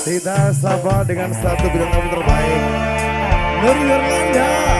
Kita sapa dengan satu bidang tamu terbaik. Nur Yurlanda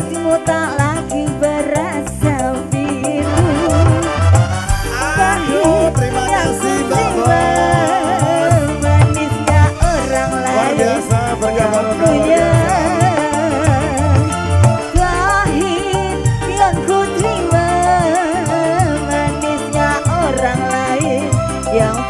kasihmu tak lagi berasa biru Aduh terima kasih Manisnya orang lain Luar yang